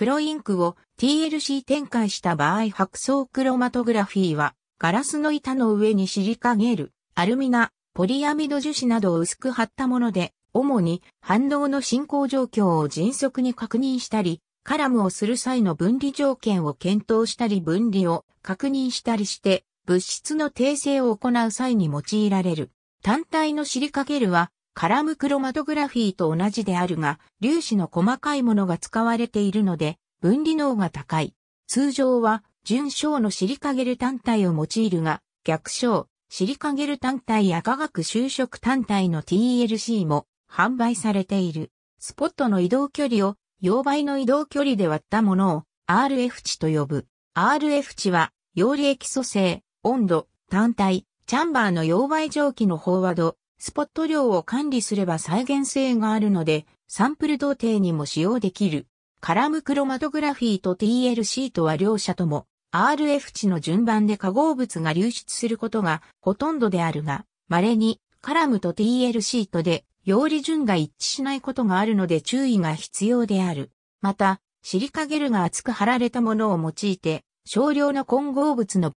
黒インクを TLC 展開した場合白層クロマトグラフィーはガラスの板の上にシリカゲル、アルミナ、ポリアミド樹脂などを薄く貼ったもので、主に反応の進行状況を迅速に確認したり、カラムをする際の分離条件を検討したり分離を確認したりして、物質の訂正を行う際に用いられる。単体のシリカゲルは、カラムクロマトグラフィーと同じであるが、粒子の細かいものが使われているので、分離能が高い。通常は、純小のシリカゲル単体を用いるが、逆小、シリカゲル単体や化学収縮単体の TLC も販売されている。スポットの移動距離を溶媒の移動距離で割ったものを RF 値と呼ぶ。RF 値は、陽利液組成、温度、単体、チャンバーの溶媒蒸気の飽和度、スポット量を管理すれば再現性があるので、サンプル同定にも使用できる。カラムクロマトグラフィーと TLC とは両者とも RF 値の順番で化合物が流出することがほとんどであるが、稀にカラムと TLC とで陽理順が一致しないことがあるので注意が必要である。また、シリカゲルが厚く貼られたものを用いて、少量の混合物の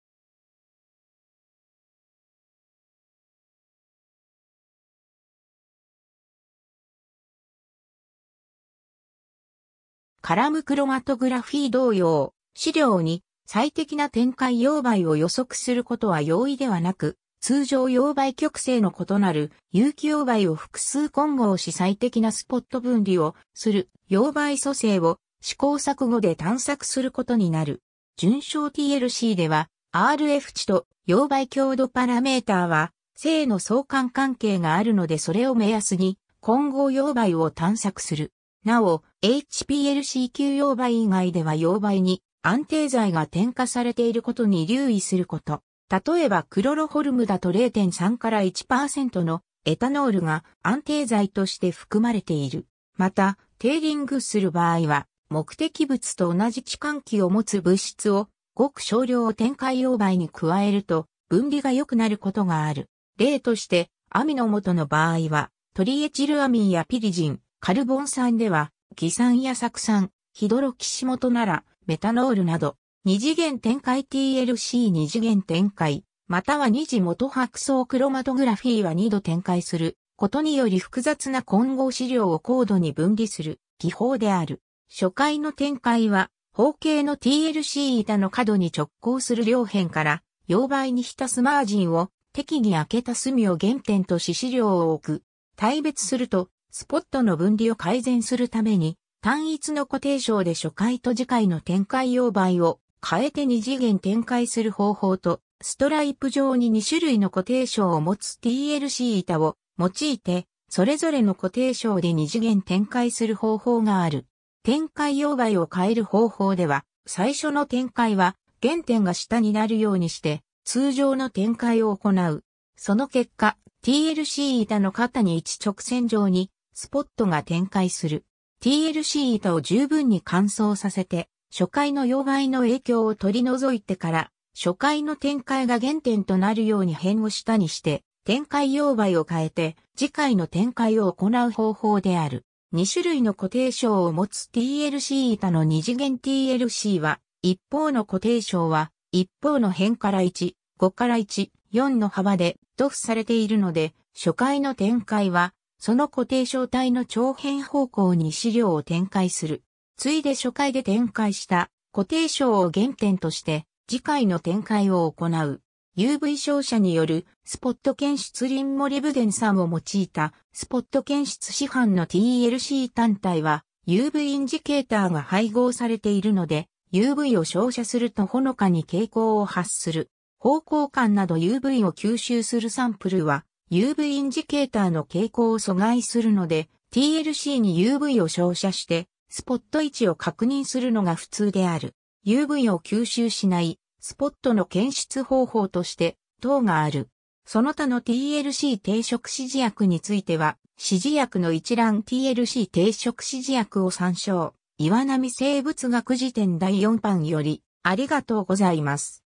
カラムクロマトグラフィー同様、資料に最適な展開溶媒を予測することは容易ではなく、通常溶媒極性の異なる有機溶媒を複数混合し最適なスポット分離をする溶媒組成を試行錯誤で探索することになる。純小 TLC では RF 値と溶媒強度パラメーターは正の相関関係があるのでそれを目安に混合溶媒を探索する。なお、HPLC 級溶媒以外では溶媒に安定剤が添加されていることに留意すること。例えばクロロホルムだと0.3から1%のエタノールが安定剤として含まれている。また、テーリングする場合は、目的物と同じ置換器を持つ物質をごく少量を展開溶媒に加えると分離が良くなることがある。例として、アミの元の場合は、トリエチルアミンやピリジン、カルボン酸では、偽酸や酢酸、ヒドロキシモトなら、メタノールなど、二次元展開 TLC 二次元展開、または二次元白層クロマトグラフィーは二度展開することにより複雑な混合資料を高度に分離する技法である。初回の展開は、方形の TLC 板の角に直行する両辺から、溶媒に浸すマージンを適宜開けた隅を原点とし資料を置く。対別すると、スポットの分離を改善するために、単一の固定章で初回と次回の展開溶媒を変えて二次元展開する方法と、ストライプ上に2種類の固定章を持つ TLC 板を用いて、それぞれの固定章で二次元展開する方法がある。展開溶媒を変える方法では、最初の展開は原点が下になるようにして、通常の展開を行う。その結果、TLC 板の肩に一直線上にスポットが展開する。TLC 板を十分に乾燥させて、初回の溶媒の影響を取り除いてから、初回の展開が原点となるように辺を下にして、展開溶媒を変えて、次回の展開を行う方法である。2種類の固定章を持つ TLC 板の二次元 TLC は、一方の固定章は、一方の辺から1、5から1、4の幅で、塗布されているので、初回の展開は、その固定小体の長辺方向に資料を展開する。ついで初回で展開した固定章を原点として次回の展開を行う。UV 照射によるスポット検出リンモリブデン酸を用いたスポット検出市販の TLC 単体は UV インジケーターが配合されているので UV を照射するとほのかに蛍光を発する。方向感など UV を吸収するサンプルは UV インジケーターの傾向を阻害するので、TLC に UV を照射して、スポット位置を確認するのが普通である。UV を吸収しないスポットの検出方法として等がある。その他の TLC 定食指示薬については、指示薬の一覧 TLC 定食指示薬を参照。岩波生物学辞典第4版より、ありがとうございます。